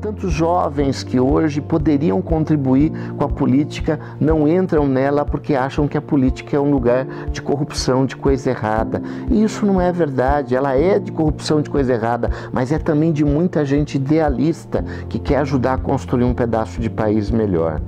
tantos jovens que hoje poderiam contribuir com a política não entram nela porque acham que a política é um lugar de corrupção, de coisa errada. E isso não é verdade. Ela é de corrupção, de coisa errada, mas é também de muita gente idealista que quer ajudar a construir um pedaço de país melhor.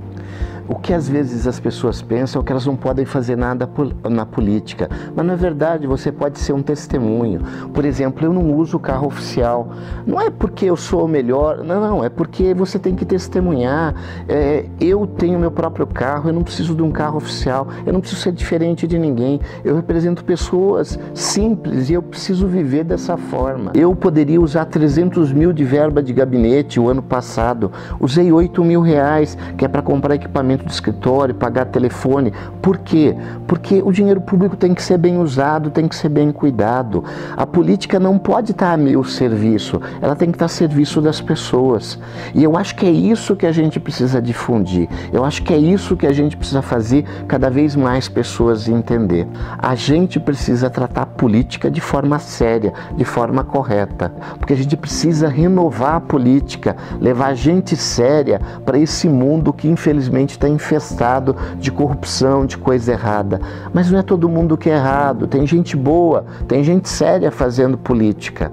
O que às vezes as pessoas pensam é que elas não podem fazer nada na política, mas na verdade você pode ser um testemunho. Por exemplo, eu não uso carro oficial. Não é porque eu sou o melhor, não, não, é porque você tem que testemunhar. É, eu tenho meu próprio carro, eu não preciso de um carro oficial, eu não preciso ser diferente de ninguém. Eu represento pessoas simples e eu preciso viver dessa forma. Eu poderia usar 300 mil de verba de gabinete o ano passado, usei 8 mil reais, que é para comprar equipamento do escritório, pagar telefone. Por quê? Porque o dinheiro público tem que ser bem usado, tem que ser bem cuidado. A política não pode estar a meu serviço, ela tem que estar a serviço das pessoas. E eu acho que é isso que a gente precisa difundir. Eu acho que é isso que a gente precisa fazer cada vez mais pessoas entender. A gente precisa tratar a política de forma séria, de forma correta, porque a gente precisa renovar a política, levar gente séria para esse mundo que infelizmente está infestado de corrupção, de coisa errada. Mas não é todo mundo que é errado, tem gente boa, tem gente séria fazendo política.